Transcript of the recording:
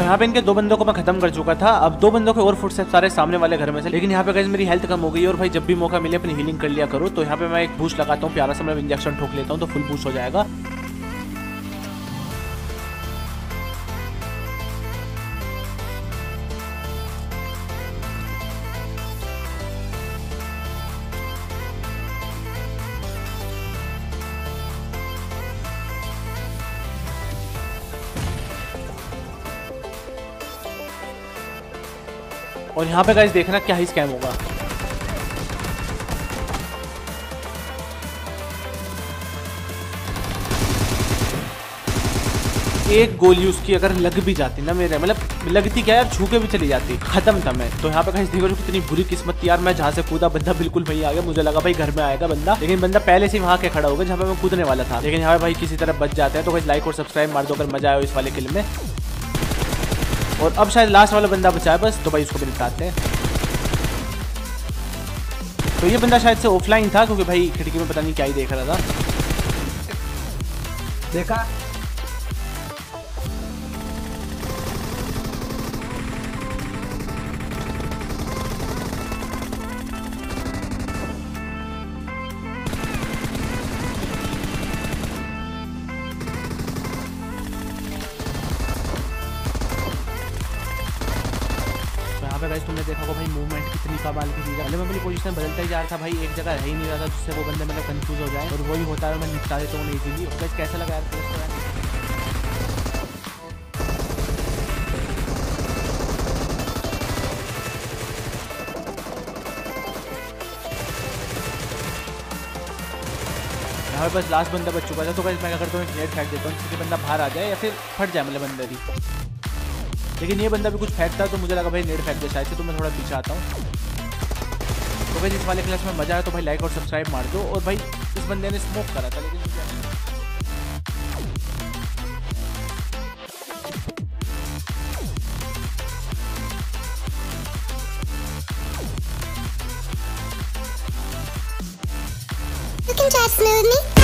यहाँ पे इनके दो बंदों को मैं खत्म कर चुका था। अब दो बंदों के और फुट सारे सामने वाले घर में से, लेकिन यहाँ पे गैस मेरी हेल्थ कम हो गई और भाई जब भी मौका मिले, अपनी हीलिंग कर लिया करो। तो यहाँ पे मैं एक बूस्ट लगाता हूँ, प्यारा सा मैं इंजेक्शन ठोक लेता हूँ तो फुल बूस्ट हो जाएगा। और यहाँ पे गाइस देखना क्या ही स्कैम होगा। एक गोली उसकी अगर लग भी जाती ना मेरे मतलब लगती क्या यार छू के भी चली जाती। खत्म था मैं। तो यहाँ पे कहीं देखो कितनी बुरी किस्मत थी यार। मैं जहाँ से कूदा, बंदा बिल्कुल वही आ गया। मुझे लगा भाई घर में आएगा बंदा। लेकिन बंदा पहले से वहाँ के खड़ा होगा जहाँ पे मैं कूदने वाला था। लेकिन यहाँ पे भाई किसी तरह बच जाते हैं। तो भाई लाइक और सब्सक्राइब मार दो अगर मज़ा आया इस वाले किल में। और अब शायद लास्ट वाला बंदा बचा है, बस तो भाई उसको भी निपटाते हैं तो ये बंदा शायद से ऑफलाइन था, क्योंकि भाई खिड़की में पता नहीं क्या ही देख रहा था। देखा? पे गाइस तुमने देखा होगा भाई मूवमेंट कितनी कमाल की चीज़ है मैं अपनी पोजीशन बदलता ही जा रहा था भाई, एक जगह रह ही नहीं रहा था, जिससे वो बंदे मतलब कंफ्यूज हो जाए। और वही होता है, मैं निपटा देता हूँ इजीली गाइस कैसा लगा यार यहाँ बस लास्ट बंदा बच चुका था। तो गाइस मैं क्या करता हूँ नेट फेंक देता हूँ, जिससे बंदा बाहर आ जाए या फिर फट जाए मतलब अंदर ही। लेकिन ये बंदा भी कुछ फेंकता है तो मुझे लगा भाई नेट फेंक दे, शायद से तो मैं थोड़ा पीछे आता हूँ तो भाई इस वाले क्लास में मज़ा आया तो भाई लाइक और सब्सक्राइब मार दो, और भाई इस बंदे ने स्मोक करा था, लेकिन मुझे You can chat me.